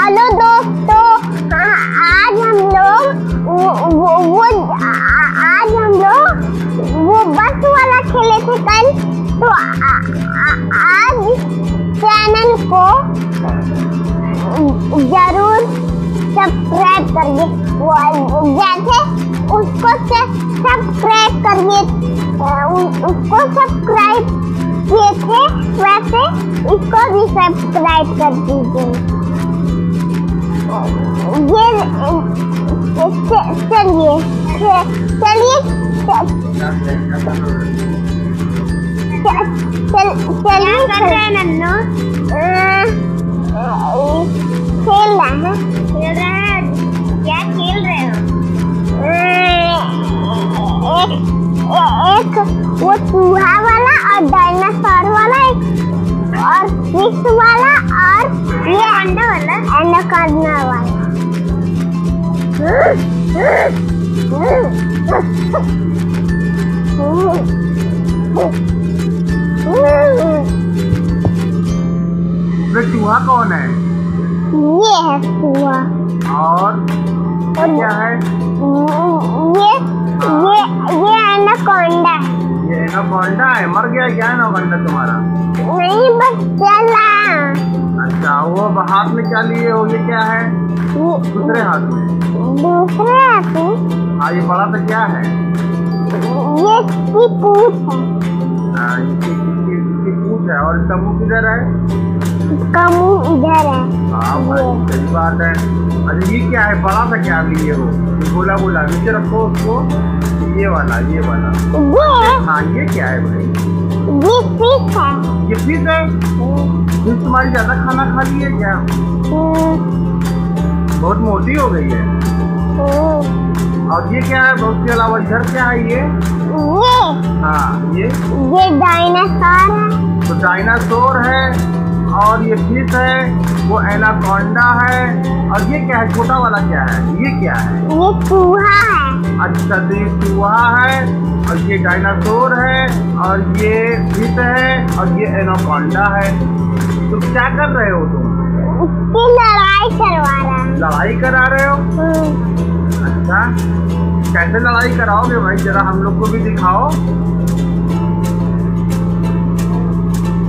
Hello दोस्तों आ- आज हम लोग वो, वो, आज हम लोग वो बस वाला खेले थे कल। तो आ, आ, आज चैनल को ज़रूर सब्सक्राइब करिए। जैसे उसको सब्सक्राइब करिए। उसको सब्सक्राइब किए थे वैसे इसको भी सब्सक्राइब कर दीजिए। एक एक वो चूहा वाला और डायनासोर वाला एक और फ़िश वाला और ये अंडा वाला एनाकोंडा वाला चूहा कौन है? ये है चूहा और और क्या है? ये ये ये एनाकोंडा ये एनाकोंडा है? मर गया क्या एनाकोंडा तुम्हारा? नहीं बस चल। अच्छा वो अब हाथ में क्या लिए हो? ये क्या है? दूसरे हाथ में। दूसरे आते हाँ ये बड़ा सा क्या है? ये इसकी पूछ है। हाँ, इसकी पूछ है। और इसका मुँह किधर है? इसका मुँह इधर है। हाँ भाई सही बात है। अच्छा ये क्या है? बड़ा सा क्या लिए हो? बोला बोला नीचे रखो उसको। ये वाला ये वाला। ये हाँ ये क्या है भाई? ये फ़िश है। ये फ़िश है? तुम्हारी ज़्यादा खाना खा ली है क्या? बहुत मोटी हो गई है। और ये क्या है? उसके अलावा इधर क्या है ये ये? हाँ ये। ये डायनासोर है। तो डायनासोर है और ये फ़िश है वो एनाकोंडा है और ये क्या है? छोटा वाला क्या है? ये क्या है? ये चूहा है। अच्छा तो ये चूहा है और ये डायनासोर है और ये फ़िश है और ये एनाकोंडा है। तो क्या कर रहे हो तुम? इसकी लड़ाई करवा रहा लड़ाई करा रहे हो? हम्म, अच्छा। कैसे लड़ाई कराओगे भाई? जरा हम लोग को भी दिखाओ।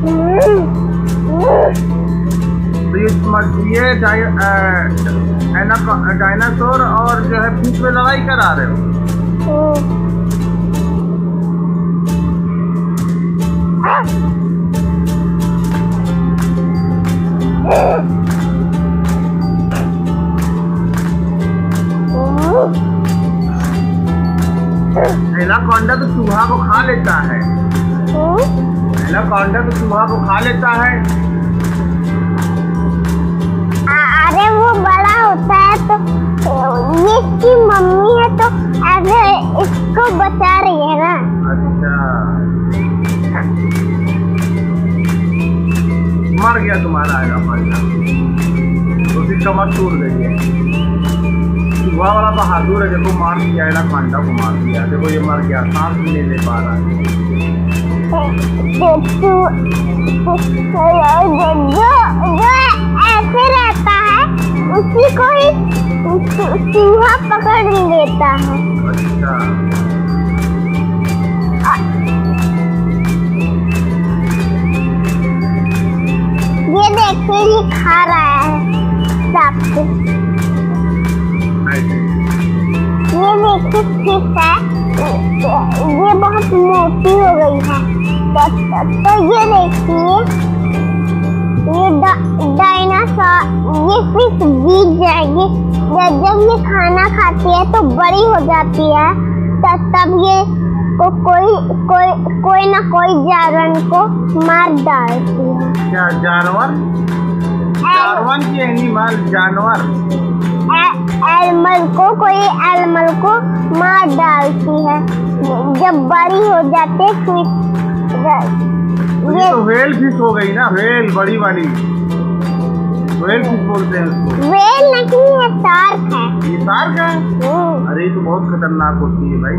हम्म, हम्म, तो ये डायनासोर और जो है फ़िश में लड़ाई करा रहे हो। एनाकोंडा तो चूहा को खा लेता है। एनाकोंडा तो चूहा को खा लेता है। अरे वो बड़ा होता है तो ये इसकी मम्मी है तो ऐसे इसको बचा रही है ना? अच्छा। मर गया तुम्हारा एनाकोंडा उसकी कमर टूट गई है चूहा वाला बहादुर है देखो मार दिया एनाकोंडा को मार दिया। देखो ये मर गया सांस भी नहीं ले पा रहा है। ऐसे रहता है उसी को ही चूहा पकड़ लेता है। अच्छा। देखिए ये खा रहा है सांप को ये देखिए फ़िश है। ये बहुत मोटी हो गई है। तो, तो, तो ये देखिए ये डायनासोर ये फ़िश जीत जाएगी। जब जब ये खाना खाती है तो बड़ी हो जाती है। तब तब ये को कोई कोई कोई ना कोई जानवर को मार डालती है। क्या जानवर? जानवर की एनिमल जानवर। एलमल को कोई एलमल को मार डालती है। जब बड़ी हो जाती फिर तो व्हेल फ़िश हो गई ना व्हेल बड़ी वाली। व्हेल फ़िश बोलते हैं उसको। वेल नहीं है शार्क है। ये शार्क है? हम्म, अरे ये तो बहुत खतरनाक होती है भाई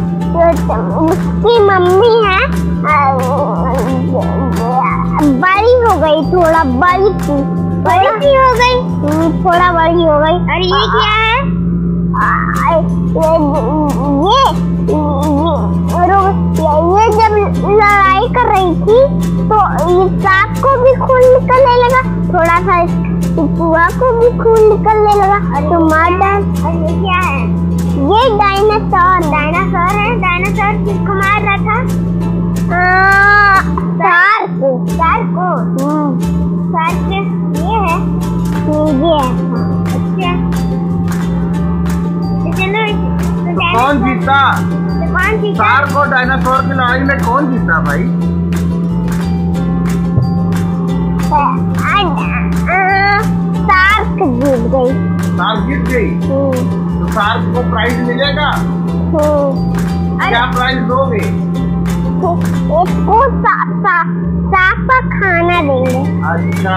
उसकी मम्मी है बड़ी हो गई थोड़ा बड़ी थी। बड़ी सी हो गई हम्म, थोड़ा बड़ी हो गई। और ये क्या है? ये ये ये जब लड़ाई कर रही थी तो ये सांप को भी खून निकलने लगा थोड़ा सा इस को भी खून निकलने लगा तो मार डाल। और ये क्या है? ये डायनासोर डायनासोर है डायनासोर किसको मार रहा था? शार्क कार को। हम्म, शार्क ये है। ये है। अच्छा। तो तो तो कौन जीता? कौन जीता? शार्क और डायनासोर की लड़ाई में कौन जीता भाई? शार्क जीत गई। शार्क जीत गई? हम्म, तो शार्क को प्राइज मिलेगा? हम्म। क्या प्राइज दोगे? इसको सा, सा, का खाना देंगे। अच्छा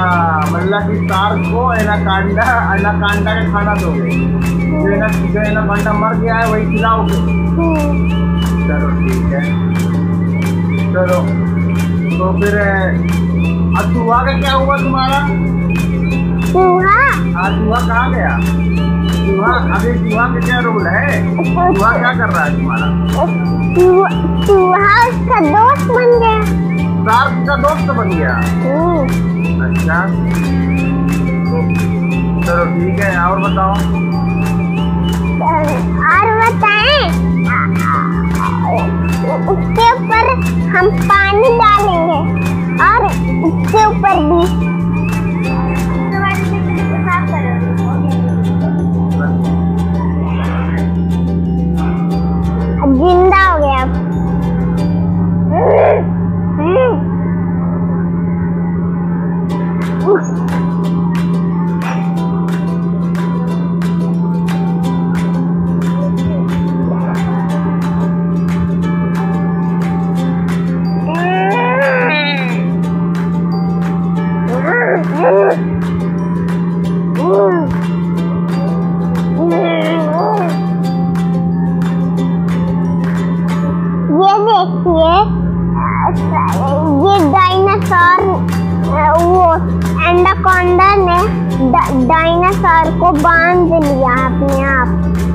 मतलब कि शार्क को एनाकांडा एनाकांडा का खाना दोगे। जो एना जो एनाकांडा मर गया है वही खिलाओगे। हम्म, चलो ठीक है। चलो। तो फिर अब चूहा का क्या हुआ तुम्हारा? चूहा आज चूहा कहाँ गया? चूहा अभी चूहा का क्या रोल है? चूहा क्या कर रहा है तुम्हारा? चूहा उसका दोस्त बन गया। शार्क का दोस्त बन गया? हम्म, अच्छा। चलो ठीक है और बताओ। और बताएँ उसके ऊपर हम पानी डालेंगे और उसके ऊपर भी देखिए ये डायनासोर वो एंडाकोंडा ने डायनासोर को बाँध लिया अपने आप।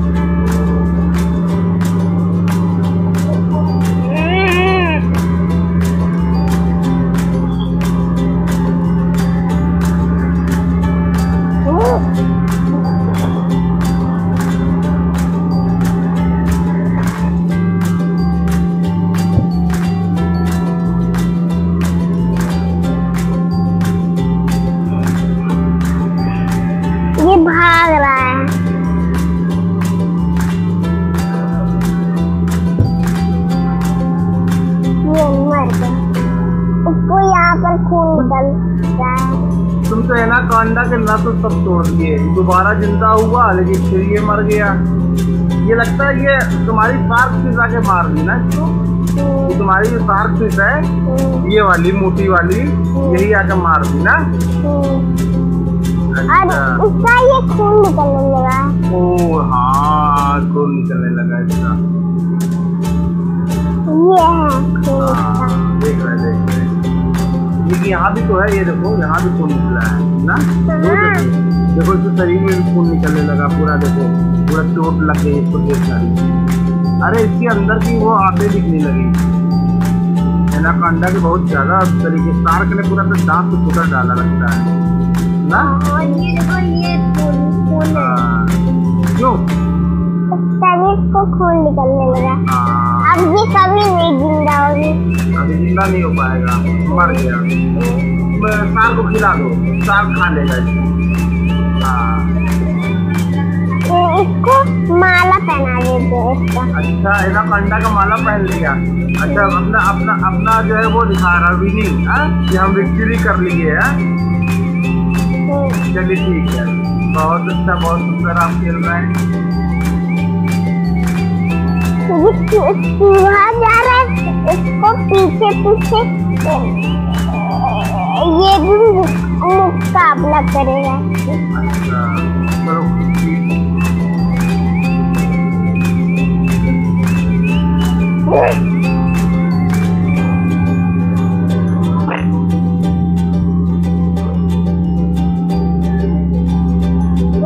के नस सब तोड़ दिए। दोबारा ज़िंदा हुआ लेकिन फिर ये मर गया। ये लगता है ये तुम्हारी शार्क फ़िश आके मार दी ना इसको। ये तुम्हारी जो शार्क फ़िश है ये वाली मोटी वाली यही आके मार दी ना। और अच्छा। ये खून निकलने लगा। ओ हाँ खून निकलने लगा इसका। ये है खून हाँ, देख रहे देख रहे। लेकिन यहाँ भी तो है ये देखो यहाँ भी खून निकला है ना? वो देखो देखो इसके शरीर में भी खून निकलने लगा पूरा देखो पूरा चोट लग गई इसको देख सारी अरे इसके अंदर की वो आते दिखने लगी। एनाकांडा के बहुत ज़्यादा तरीके शार्क ने पूरा तो दांत से टुकड़ डाला लगता है ना? ये देखो ये खून है। हाँ। क्यों शरीर को खून निकलने लगा। हाँ, अब ये कभी नहीं ज़िंदा होगी। ज़िंदा नहीं हो पाएगा मर गया। शार्क को खिला दो शार्क खा लेगा इसको हाँ। इसको माला पहना देते इसका अच्छा एना कंडा का माला पहन लिया। अच्छा अपना अपना अपना जो है वो दिखा रहा विनिंग कि हम विक्ट्री कर लिए हैं? हम्म, चलिए ठीक है। बहुत अच्छा बहुत सुंदर आप खेल रहे हैं। जा रहा है। इसको पीछे पीछे ये भी मुकाबला करेगा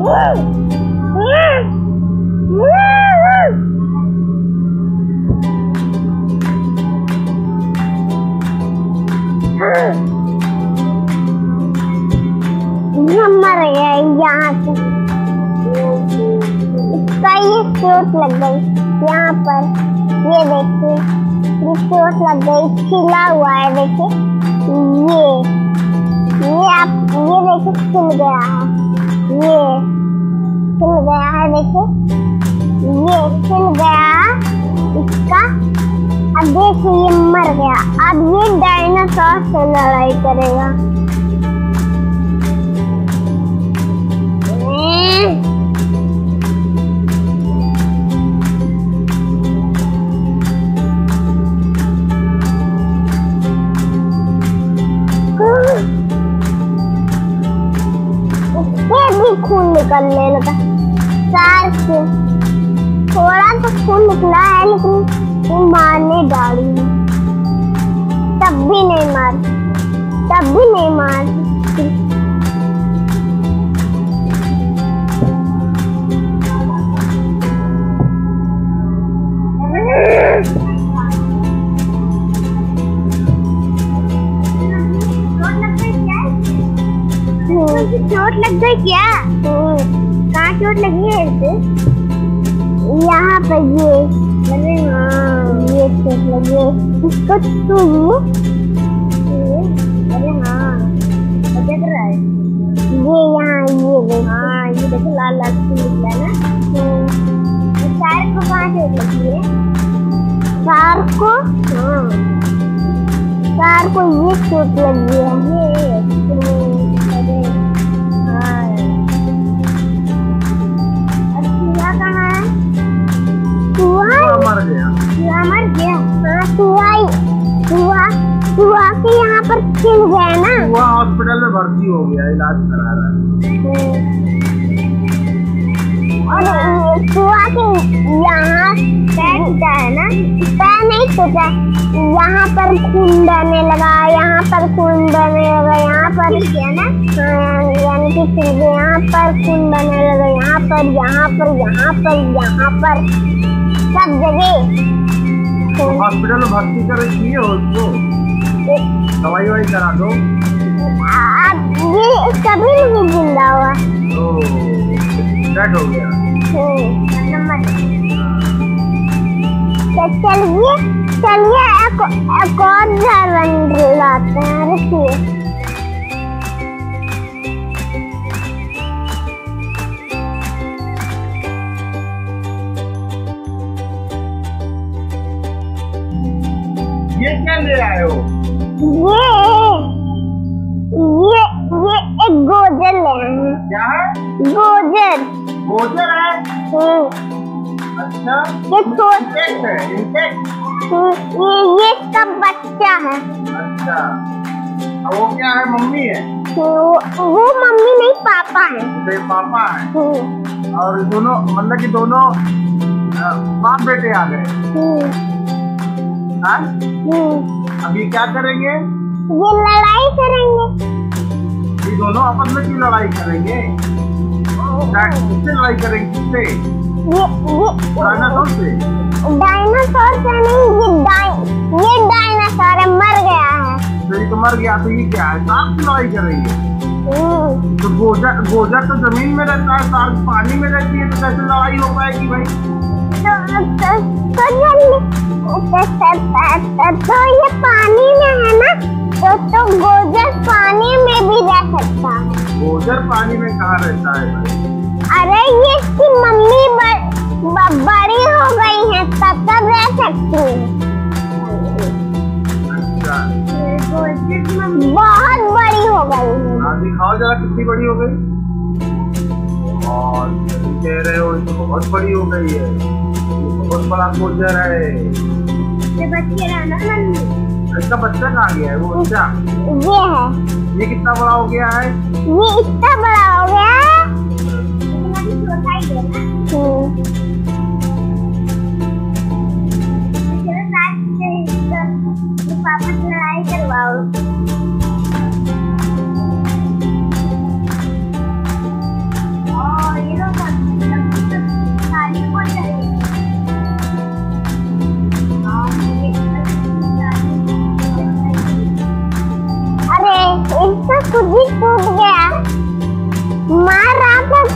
Yeah. चोट खिला हुआ है देखिए ये ये आप ये देखिए खिल गया है ये खिल गया है देखिए ये खिल गया इसका अब देखिए ये मर गया अब ये डायनासोर से लड़ाई करेगा ले लगा। चार से। थोड़ा तो खून निकला है, लेकिन मारने डाली। तब भी नहीं मार। तब भी नहीं मार number 2 गया इलाज करा रहा है। और चूहा के यहाँ पैर है ना? पैर नहीं टूटा। यहाँ पर खून बहने लगा यहाँ पर खून बहने लगा यहाँ पर गया ना? हाँ, यानी कि गया यहाँ पर खून बहने लगा यहाँ पर यहाँ पर यहाँ पर यहाँ पर। सब जगह हॉस्पिटल में भर्ती कर रखी है उसको? दवाई ववाई करा दो। अब ये कभी नहीं ज़िंदा हुआ। डेड हो गया। हम्म। तो चलिए चलिए एक, एक और जानवर लाते हैं रुकिए ये क्या ले आए हो? ये गोजर गोजर है? हम्म, अच्छा। ये इंसेक्ट है इंसेक्ट हम्म, ये ये इसका बच्चा है। अच्छा। वो क्या है? मम्मी है? वो, वो मम्मी नहीं पापा है। तो ये पापा है? और दोनों मतलब कि दोनों बाप बेटे आ गए। हाँ। अभी क्या करेंगे? ये लड़ाई करेंगे। ये दोनों आपस में क्यों लड़ाई करेंगे? किससे लड़ाई करेंगे किससे ये ये डायनासोर से डायनासोर से नहीं ये डाइ ये डायनासोर है मर गया है तो ये तो मर गया तो ये क्या है सांप से लड़ाई करेंगे हम्म, तो गोजर गोजर तो ज़मीन में रहता है सांप पानी में रहती है तो कैसे लड़ाई हो पाएगी भाई तो तो तो तो, तो, तो, तो ये पानी में है ना तो तो गोजर पानी में भी रह सकता है। गोजर पानी में कहाँ रहता है भाई? अरे ये इसकी मम्मी बड़ी हो गई है तब तब रह सकती है। अच्छा। बहुत बड़ी हो गई है। दिखाओ जरा कितनी बड़ी हो गई। और कह रहे हो ये तो बहुत बड़ी हो गई है। ये बहुत बड़ा गोजर है। बच्चे रहना मम्मी। इसका बच्चा कहाँ गया है? वो बच्चा? ये है। ये कितना बड़ा हो गया है? ये इतना बड़ा हो गया है। ही है हम्म, पापा से लड़ाई करवाओ।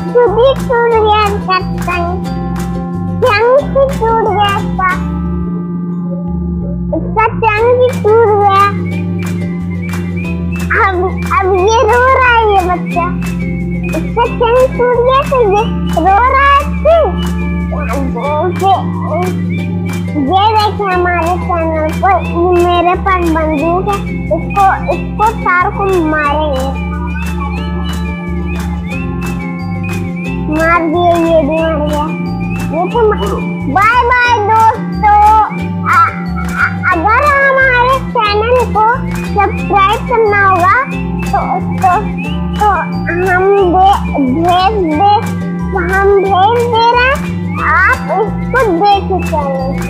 खुद टूट गया उसका तन टंग से टूट गया उसका उसका टंग ही टूट गया अब अब ये रो रहा है ये बच्चा उसका टंग टूट गया तो ये रो रहा है उसे ये देखिए हमारे चैनल पर मेरे पास बंदूक है इसको इसको सार को मारेंगे मार दिए ये भी मर ये तो बाय बाय दोस्तों। अगर हमारे चैनल को सब्सक्राइब करना होगा तो तो तो हम दे, भेज दे, हम भेज दे रहे हैं। आप इसको देख चैनल